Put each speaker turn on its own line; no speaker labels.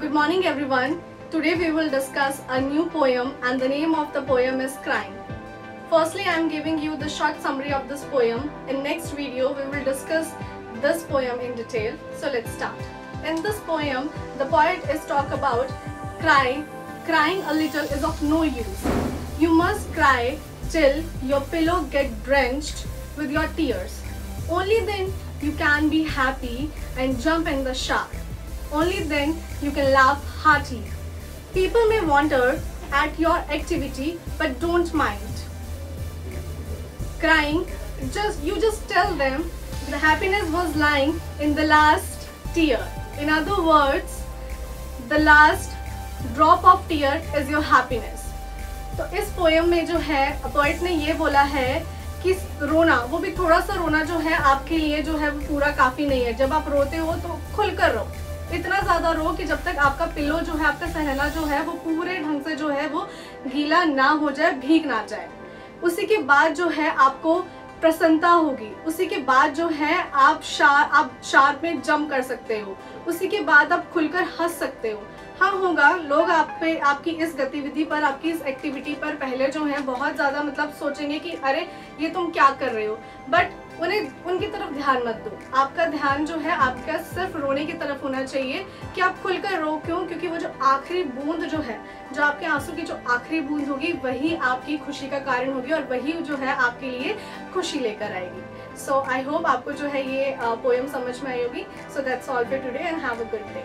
Good morning everyone. Today we will discuss a new poem and the name of the poem is Crying. Firstly, I am giving you the short summary of this poem. In next video, we will discuss this poem in detail. So let's start. In this poem, the poet is talk about crying. Crying a little is of no use. You must cry till your pillow get drenched with your tears. Only then you can be happy and jump in the shower. Only then you can laugh heartily. People may wonder at your activity but don't mind. Crying, just you just tell them the happiness was lying in the last tear. In other words, the last drop of tear is your happiness. तो इस poem में जो है poet ने ये बोला है कि रोना वो भी थोड़ा सा रोना जो है आपके लिए जो है वो पूरा काफ़ी नहीं है जब आप रोते हो तो खुलकर रो इतना ज़्यादा रो कि जब तक आपका पिल्लो जो है, आपका सहना जो है, वो पूरे ढंग से जो है, वो गीला ना हो जाए, भीग ना जाए। उसी के बाद जो है, आपको प्रसन्नता होगी। उसी के बाद जो है, आप शार आप शार्प में जम कर सकते हो। उसी के बाद आप खुलकर हंस सकते हो। हाँ होगा, लोग आप पे, आपकी इस गतिविधि पर, आपकी इस एक्टिविटी पर पहले जो है, बहुत ज़्यादा मतलब सोचेंगे कि, अरे, ये तुम क्या कर रहे हो? बट उन्हें, उनकी तरफ़ ध्यान मत दो। आपका ध्यान जो है, आपका सिर्फ़ रोने की तरफ़ होना चाहिए कि आप खुलकर रो क्यों? क्योंकि वो जो आखिरी बूंद जो है, जो आपके आँसू की जो आखिरी बूंद होगी, वही आपकी खुशी का कारण होगी और वही जो है आपके लिए खुशी लेकर आएगी। सो आई होप आपको जो है ये पोएम समझ में आई होगी। So that's all for today and have a good day